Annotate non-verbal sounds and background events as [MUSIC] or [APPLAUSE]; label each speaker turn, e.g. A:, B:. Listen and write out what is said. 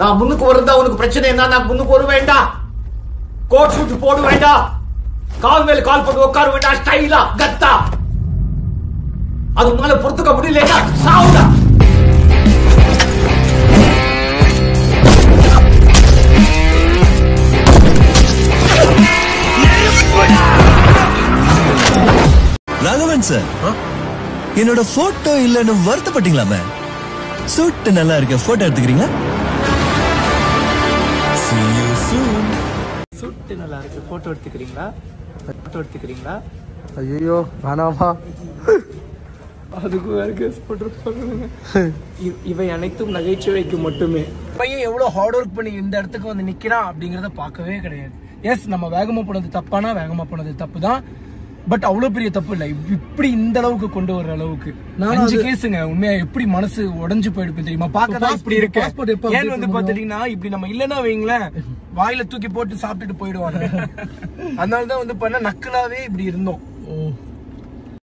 A: நான் முன்னுக்கு வருந்தா உனக்கு பிரச்சனை என்ன? நான் முன்னுக்கு வர வேண்டாம். கோட் சூட் போட வேண்டாம். கால் மேல கால் போட்டு உட்கார வேண்டாம். ஸ்டைலா கத்தா அது உன்னால பொறுத்துக்க முடியலையா சாவுடா.
B: ராகவன் சார் என்னோட போட்டோ இல்லைன்னு வருத்தப்பட்டீங்களாமே? சூட்டு நல்லா இருக்க போட்டோ எடுத்துக்கிறீங்களா?
C: சுட்டு நல்லா இருக்கு. போட்டோ எடுத்துக்கிறீங்களா? போட்டோ எடுத்துக்கிறீங்களா?
D: ஐயோ வேணாமா?
C: அதுக்கு வேற கேஸ் போட்டு இவை அனைத்தும் நகைச்சுவைக்கு மட்டுமே. பையன் எவ்வளவு ஹார்ட் ஒர்க் பண்ணி இந்த இடத்துக்கு வந்து நிக்கிறான் அப்படிங்கறத பார்க்கவே கிடையாது. எஸ் நம்ம வேகமா போனது தப்பானா வேகமா போனது தப்பு தான் பட் அவ்வளவு பெரிய தப்பு இல்ல. இப்~ இப்படி இந்த அளவுக்கு கொண்டு வர அளவுக்கு. அஞ்சு கேஸுங்க. உண்மையா எப்படி மனசு உடைஞ்சு போயிடுப்பு தெரியுமா? பார்க்கதான் இப்படி இருக்கு ஏன் வந்து பாத்துட்டீங்கன்னா இப்படி நம்ம இல்லன்னா வைங்களேன் வாயில தூக்கி போட்டு சாப்பிட்டுட்டு போயிடுவாங்க. [LAUGHS] அதனாலதான் வந்து பண்ண நக்கலாவே இப்படி இருந்தோம்.